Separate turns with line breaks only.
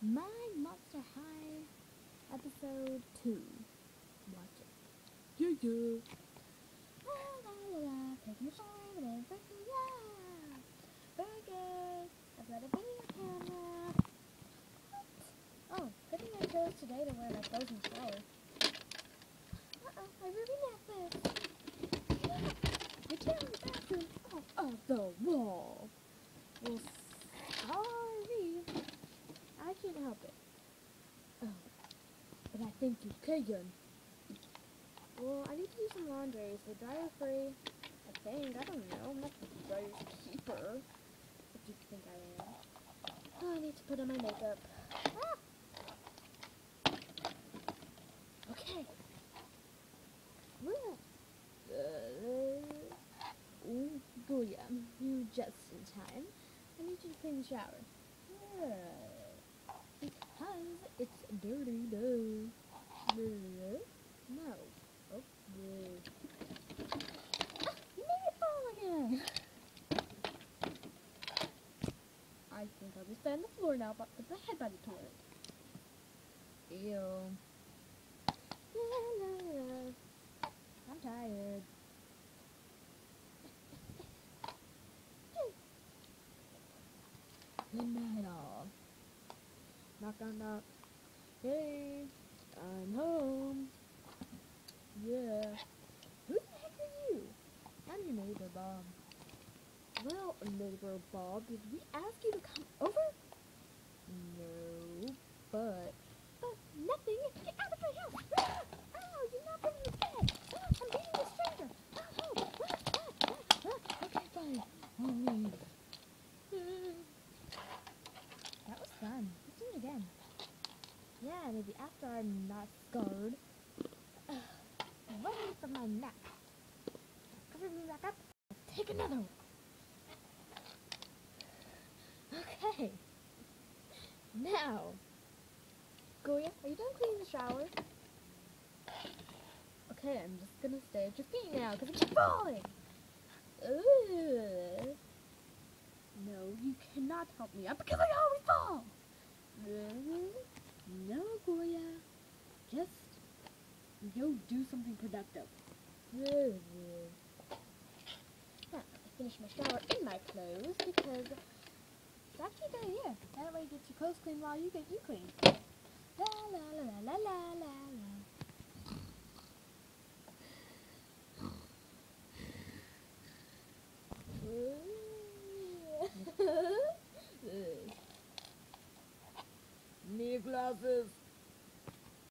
My Monster High episode 2. Watch it.
Yeah, yeah.
La la la taking a shower freaking yeah! Very good. I've got a video camera. What? Oh, good thing I chose today to wear my in shower. Uh-oh, my ruby necklace. You're tearing the bathroom off oh, of oh, the wall. Well, sorry. I can't help it. Oh, but I think you can. Well, I need to do some laundry. Is the dryer free? I think. I don't know. I'm not the dryer's keeper. Do you think I am? Oh, I need to put on my makeup. Ah! Okay. Well, uh, oh, Ghoulia, you just in time. I need you to clean the shower. Yeah. Because it's dirty, no. No. Oh, yeah. Ah, you made it fall again. I think I'll just stay on the floor now, but with my head by the toilet. Ew. La, la, la. I'm tired. Good night, all. Knock, knock. Hey, I'm home. Yeah. Who the heck are you? I'm your neighbor, Bob. Well, neighbor Bob, did we ask you to come over? No, but... But nothing. Get out of my house. Ow, you're not bringing your bed. Ah, I'm beating a stranger. Ow, ow. Ah, ah, ah, ah. Okay, fine. I'll leave. That was fun. Let's do it again. Yeah, maybe after I'm not scarred. Running from my neck. Cover me back up. Take another one. Okay. Now. Ghoulia, are you done cleaning the shower? Okay, I'm just gonna stay at your feet now because I keep falling. Ugh. No, you cannot help me up because I always fall. Ugh. No, Ghoulia. Just go do something productive. Now, I finish my shower in my clothes because it's actually a good idea. That way you get your clothes clean while you get you clean. La la la la la la la la.
Glasses.